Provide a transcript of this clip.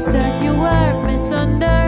Said you were misunderstood.